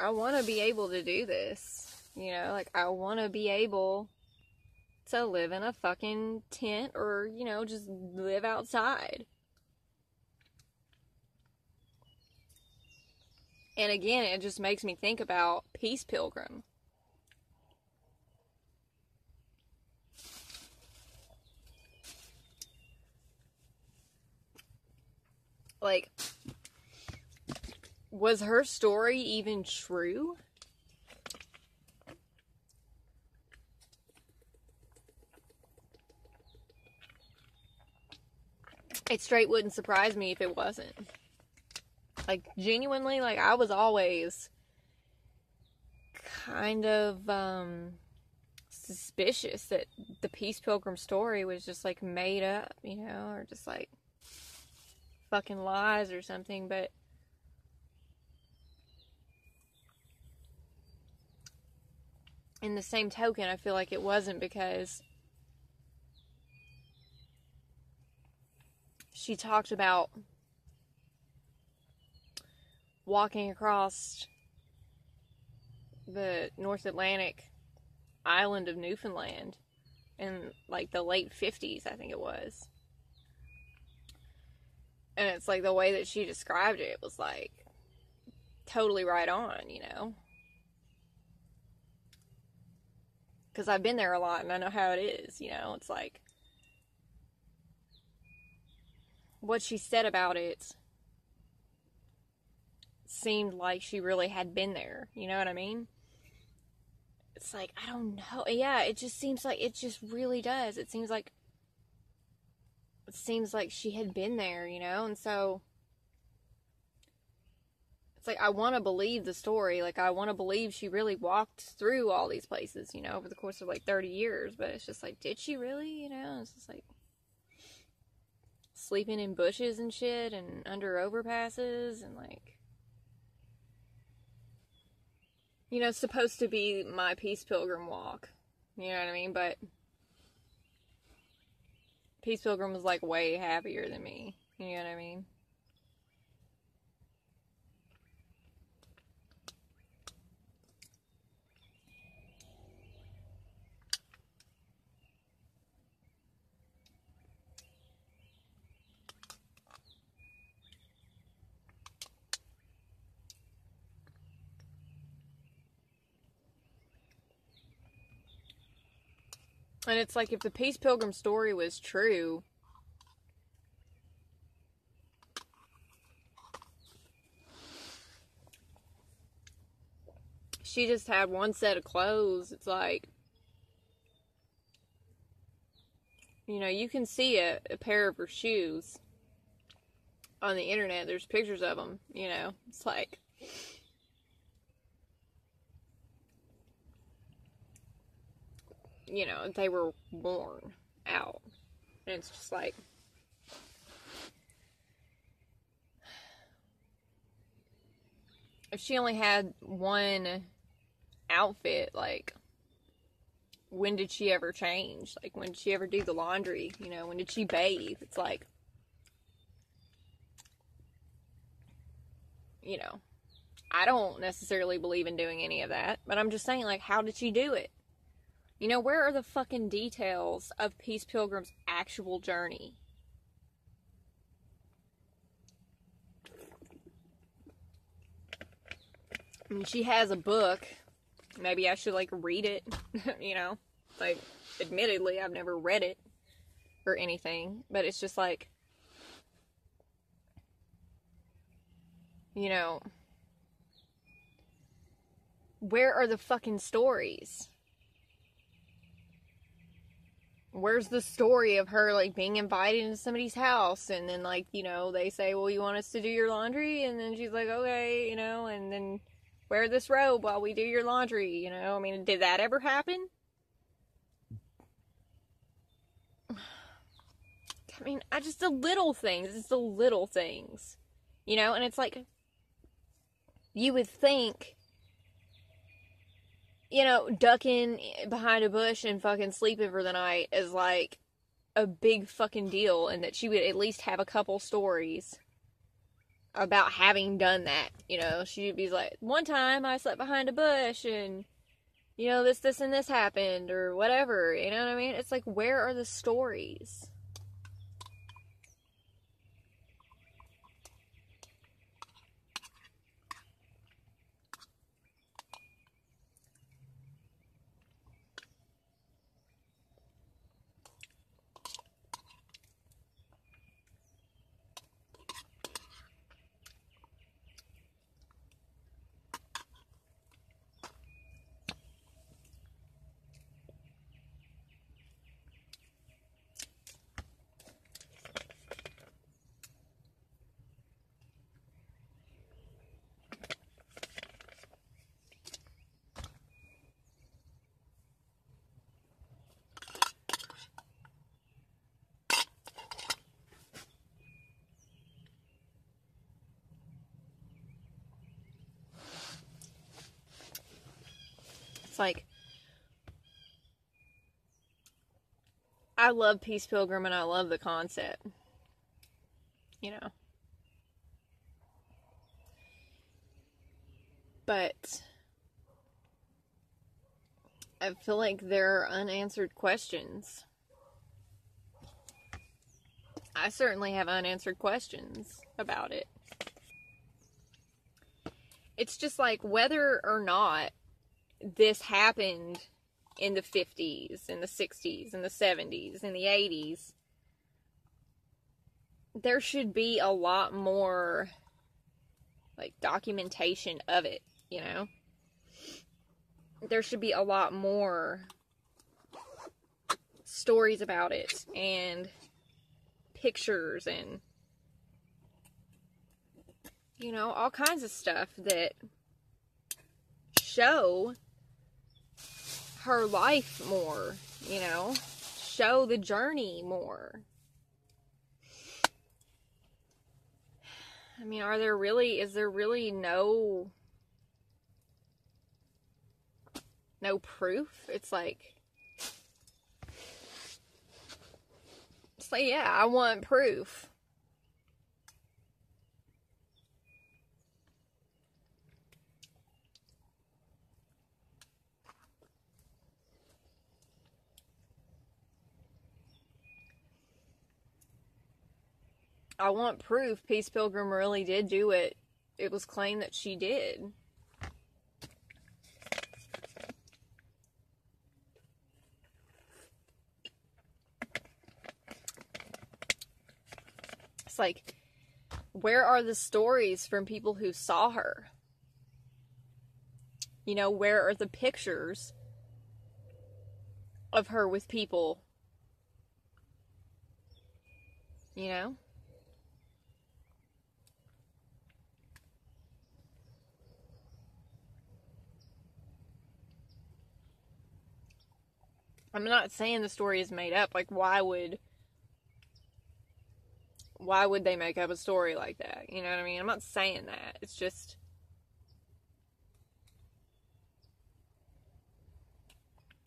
I want to be able to do this. You know, like I want to be able to live in a fucking tent or, you know, just live outside. And again, it just makes me think about Peace Pilgrim. Like, was her story even true? It straight wouldn't surprise me if it wasn't. Like, genuinely, like, I was always kind of, um, suspicious that the Peace Pilgrim story was just, like, made up, you know, or just, like, fucking lies or something, but in the same token, I feel like it wasn't because she talked about walking across the North Atlantic island of Newfoundland in like the late 50s, I think it was. And it's like the way that she described it was like totally right on, you know? Because I've been there a lot and I know how it is, you know? It's like what she said about it seemed like she really had been there. You know what I mean? It's like, I don't know. Yeah, it just seems like it just really does. It seems like it seems like she had been there, you know? And so it's like I want to believe the story. Like I want to believe she really walked through all these places, you know, over the course of like 30 years, but it's just like did she really, you know? It's just like sleeping in bushes and shit and under overpasses and like you know, it's supposed to be my peace pilgrim walk. You know what I mean? But Peace Pilgrim was like way happier than me. You know what I mean? And it's like if the Peace Pilgrim story was true, she just had one set of clothes. It's like, you know, you can see a, a pair of her shoes on the internet. There's pictures of them, you know. It's like, you know, they were worn out. And it's just like, if she only had one outfit, like, when did she ever change? Like, when did she ever do the laundry? You know, when did she bathe? It's like, you know, I don't necessarily believe in doing any of that, but I'm just saying, like, how did she do it? You know, where are the fucking details of Peace Pilgrim's actual journey? I mean, she has a book. Maybe I should, like, read it, you know? Like, admittedly, I've never read it or anything, but it's just like, you know, where are the fucking stories? Where's the story of her like being invited into somebody's house? And then like you know they say well you want us to do your laundry? And then she's like okay you know and then wear this robe while we do your laundry you know? I mean did that ever happen? I mean i just the little things it's the little things you know? And it's like you would think you know, ducking behind a bush and fucking sleeping for the night is like a big fucking deal, and that she would at least have a couple stories about having done that. You know, she'd be like, one time I slept behind a bush and, you know, this, this, and this happened or whatever. You know what I mean? It's like, where are the stories? Like I love Peace Pilgrim and I love the concept. You know. But I feel like there are unanswered questions. I certainly have unanswered questions about it. It's just like whether or not this happened in the 50s, in the 60s, in the 70s, in the 80s, there should be a lot more like documentation of it, you know? There should be a lot more stories about it and pictures and you know, all kinds of stuff that show her life more, you know, show the journey more. I mean, are there really, is there really no, no proof? It's like, like, yeah, I want proof. I want proof Peace Pilgrim really did do it. It was claimed that she did. It's like, where are the stories from people who saw her? You know, where are the pictures of her with people? You know? I'm not saying the story is made up. Like, why would why would they make up a story like that? You know what I mean? I'm not saying that. It's just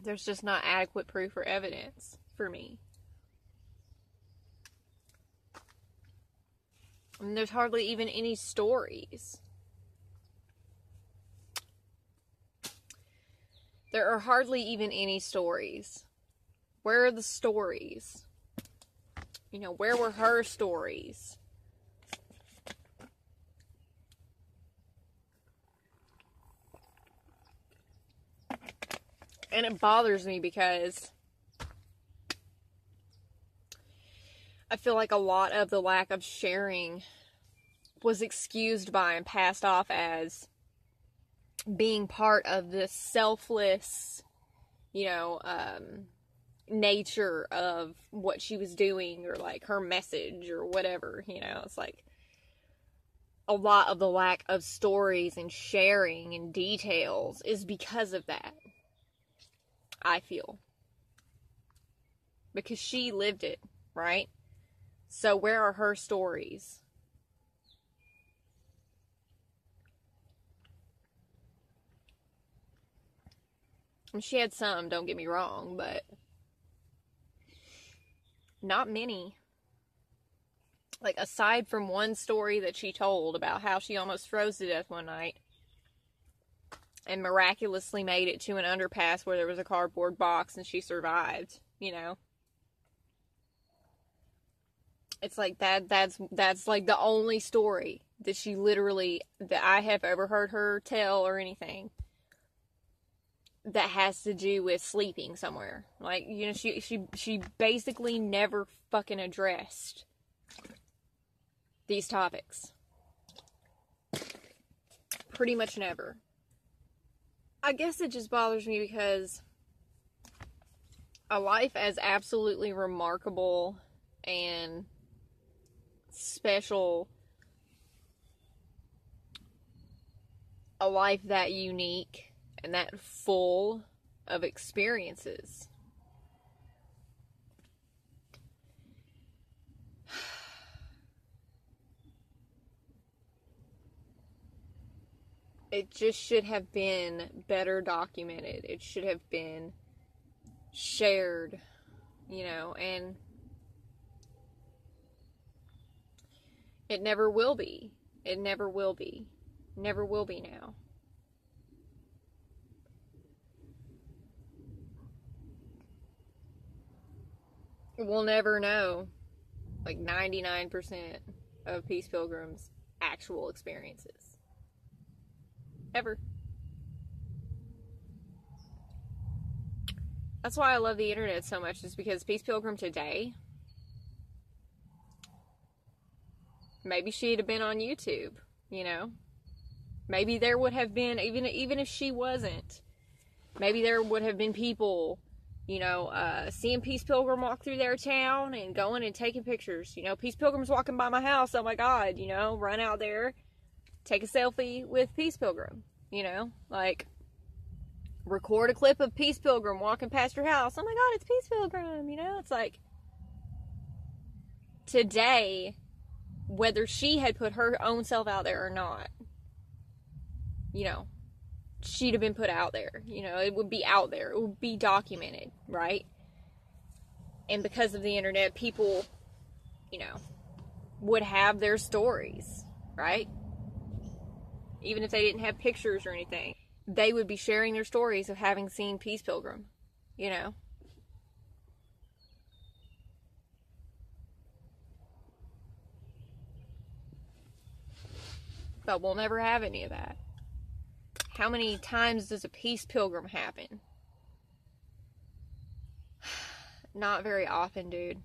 there's just not adequate proof or evidence for me. And there's hardly even any stories. There are hardly even any stories. Where are the stories? You know, where were her stories? And it bothers me because I feel like a lot of the lack of sharing was excused by and passed off as being part of this selfless, you know, um, nature of what she was doing or like her message or whatever, you know, it's like a lot of the lack of stories and sharing and details is because of that. I feel. Because she lived it, right? So where are her stories? She had some, don't get me wrong, but not many. like aside from one story that she told about how she almost froze to death one night and miraculously made it to an underpass where there was a cardboard box and she survived, you know. It's like that that's that's like the only story that she literally that I have ever heard her tell or anything that has to do with sleeping somewhere. Like, you know, she she she basically never fucking addressed these topics. Pretty much never. I guess it just bothers me because a life as absolutely remarkable and special a life that unique and that full of experiences it just should have been better documented. It should have been shared, you know, and it never will be. It never will be. Never will be now. We'll never know like 99% of Peace Pilgrim's actual experiences ever. That's why I love the internet so much, is because Peace Pilgrim today, maybe she'd have been on YouTube, you know? Maybe there would have been, even, even if she wasn't, maybe there would have been people, you know, uh, seeing Peace Pilgrim walk through their town and going and taking pictures. You know, Peace Pilgrim's walking by my house, oh my god, you know, run out there take a selfie with Peace Pilgrim, you know, like record a clip of Peace Pilgrim walking past your house. Oh my god, it's Peace Pilgrim, you know? It's like today whether she had put her own self out there or not, you know, she'd have been put out there. You know, it would be out there. It would be documented, right? And because of the internet, people, you know, would have their stories, right? even if they didn't have pictures or anything, they would be sharing their stories of having seen Peace Pilgrim, you know. But we'll never have any of that. How many times does a Peace Pilgrim happen? Not very often, dude.